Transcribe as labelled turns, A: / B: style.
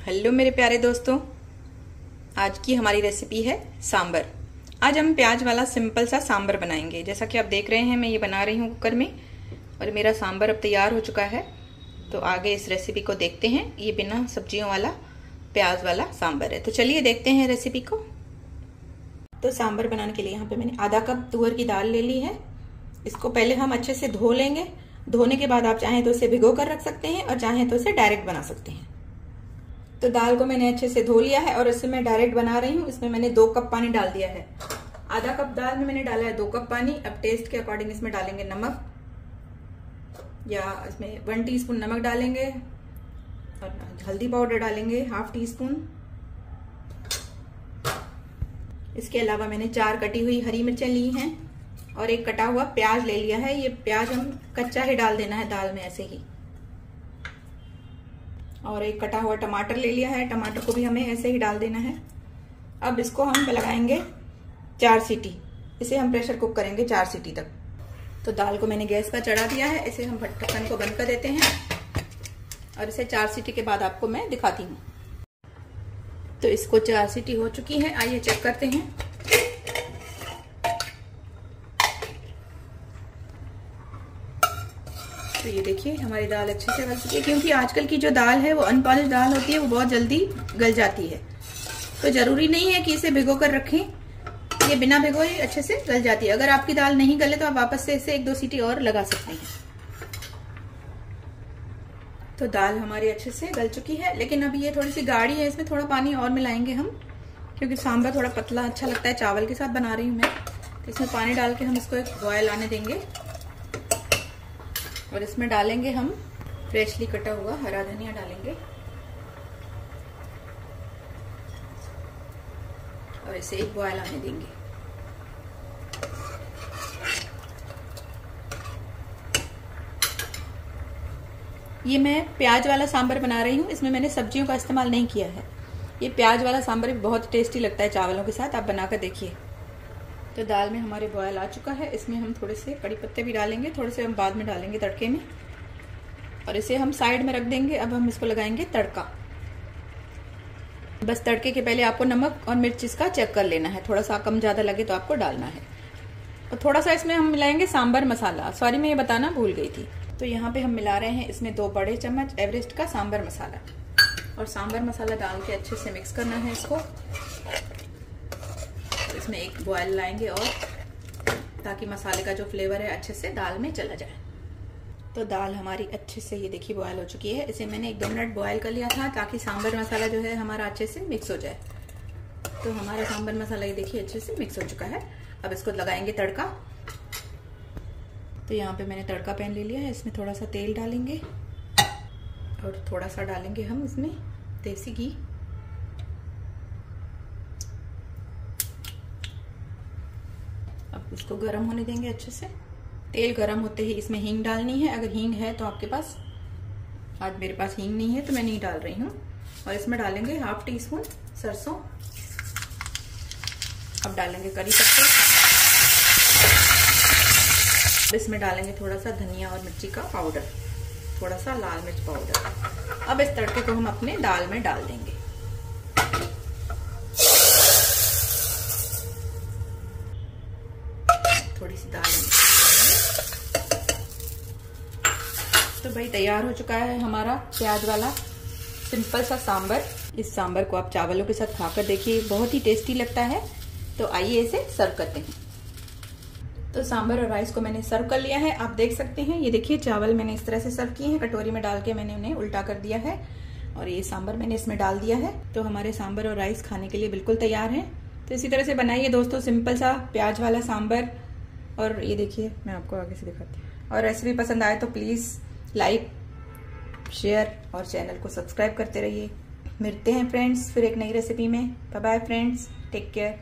A: Hello मेरे प्यारे दोस्तों। आज की हमारी रेसिपी है सांबर। आज हम प्याज वाला सिंपल सा सांबर बनाएँगे। जैसा कि आप देख रहे हैं, मैं ये बना रही हूँ कुकर में और मेरा सांबर अब तैयार हो चुका है। तो आगे इस रेसिपी को देखते हैं। ये बिना सब्जियों वाला, प्याज वाला सांबर है। तो चलिए देखते हैं रेसिपी को। तो सांबर बनाने के लिए यहाँ पे मैंने आधा कप तुअर की दाल ले ली है। इसको पहले हम अच्छे से धो लेंगे। धोने के बाद आप चाहें तो इसे भिगो कर रख सकते हैं और चाहें तो इसे डायरेक्ट बना सकते हैं। तो दाल को मैंने अच्छे से धो लिया है और इसे मैं डायरेक्ट बना रही हूँ। इसमें मैंने दो कप पानी डाल दिया है। आधा कप दाल में मैंने डाला है दो कप पानी। अब टेस्ट के अकॉर्डिंग इसमें डालेंगे नमक। या इसमें वन टीस्पून नमक डालेंगे। और हल्दी पाउडर डालेंगे हाफ़ टी स्पून इसके अलावा मैंने चार कटी हुई हरी मिर्चें ली हैं और एक कटा हुआ प्याज ले लिया है। ये प्याज हम कच्चा ही डाल देना है दाल में ऐसे ही। और एक कटा हुआ टमाटर ले लिया है। टमाटर को भी हमें ऐसे ही डाल देना है। अब इसको हम लगाएँगे चार सीटी। इसे हम प्रेशर कुक करेंगे चार सीटी तक। तो दाल को मैंने गैस पर चढ़ा दिया है। इसे हम ढक्कन को बंद कर देते हैं। और इसे चार सीटी के बाद आपको मैं दिखाती हूँ। तो इसको चार सीटी हो चुकी है। आइए चेक करते हैं। तो ये देखिए, हमारी दाल अच्छे से गल चुकी है, क्योंकि आजकल की जो दाल है, वो अनपॉलिश दाल होती है, वो बहुत जल्दी गल जाती है। तो ज़रूरी नहीं है कि इसे भिगो कर रखें, ये बिना भिगो ही अच्छे से गल जाती है। अगर आपकी दाल नहीं गले तो आप वापस से इसे एक दो सीटी और लगा सकते हैं। तो दाल हमारी अच्छे से गल चुकी है, लेकिन अभी ये थोड़ी सी गाढ़ी है, इसमें थोड़ा पानी और मिलाएँगे हम, क्योंकि सांभर थोड़ा पतला अच्छा लगता है, चावल के साथ बना रही हूँ मैं। तो इसमें पानी डाल के हम इसको एक बॉयल आने देंगे। और इसमें डालेंगे हम फ्रेशली कटा हुआ हरा धनिया डालेंगे। और इसे एक बॉयल आने देंगे। ये मैं प्याज वाला सांबर बना रही हूँ। इसमें मैंने सब्जियों का इस्तेमाल नहीं किया है। ये प्याज वाला सांबर भी बहुत टेस्टी लगता है चावलों के साथ। आप बनाकर देखिए। तो दाल में हमारे बॉयल आ चुका है। इसमें हम थोड़े से कड़ी पत्ते भी डालेंगे, थोड़े से हम बाद में डालेंगे तड़के में। और इसे हम साइड में रख देंगे। अब हम इसको लगाएँगे तड़का। बस तड़के के पहले आपको नमक और मिर्च इसका चेक कर लेना है। थोड़ा सा कम ज़्यादा लगे तो आपको डालना है। और थोड़ा सा इसमें हम मिलाएँगे सांबर मसाला। सॉरी मैं ये बताना भूल गई थी। तो यहाँ पे हम मिला रहे हैं इसमें दो बड़े चम्मच एवरेस्ट का सांबर मसाला। और सांबर मसाला डाल के अच्छे से मिक्स करना है इसको। इसमें एक बॉयल लाएँगे और ताकि मसाले का जो फ्लेवर है अच्छे से दाल में चला जाए। तो दाल हमारी अच्छे से, ये देखिए बॉयल हो चुकी है। इसे मैंने एक दो मिनट बॉयल कर लिया था ताकि सांबर मसाला जो है हमारा अच्छे से मिक्स हो जाए। तो हमारा सांबर मसाला ये देखिए अच्छे से मिक्स हो चुका है। अब इसको लगाएँगे तड़का। तो यहाँ पे मैंने तड़का पैन ले लिया है। इसमें थोड़ा सा तेल डालेंगे और थोड़ा सा डालेंगे हम इसमें देसी घी। अब इसको गर्म होने देंगे अच्छे से। तेल गर्म होते ही इसमें हींग डालनी है। अगर हींग है तो आपके पास, आज मेरे पास हींग नहीं है तो मैं नहीं डाल रही हूँ। और इसमें डालेंगे हाफ़ टी स्पून सरसों। अब डालेंगे करी पत्ते। इसमें डालेंगे थोड़ा सा धनिया और मिर्ची का पाउडर। थोड़ा सा लाल मिर्च पाउडर। अब इस तड़के को हम अपने दाल में डाल देंगे थोड़ी सी दाल तो भाई, तैयार हो चुका है हमारा प्याज वाला। सिंपल सा सांबर इस सांबर को आप चावलों के साथ खाकर देखिए, बहुत ही टेस्टी लगता है। तो आइए इसे सर्व करते हैं। तो सांबर और राइस को मैंने सर्व कर लिया है। आप देख सकते हैं, ये देखिए, चावल मैंने इस तरह से सर्व किए हैं। कटोरी में डाल के मैंने उन्हें उल्टा कर दिया है। और ये सांबर मैंने इसमें डाल दिया है। तो हमारे सांबर और राइस खाने के लिए बिल्कुल तैयार है। तो इसी तरह से बनाइए दोस्तों सिंपल सा प्याज वाला सांबर और ये देखिए, मैं आपको आगे से दिखाती हूँ। और रेसिपी पसंद आए तो प्लीज़ लाइक, शेयर और चैनल को सब्सक्राइब करते रहिए। मिलते हैं फ्रेंड्स फिर एक नई रेसिपी में। Bye bye friends take care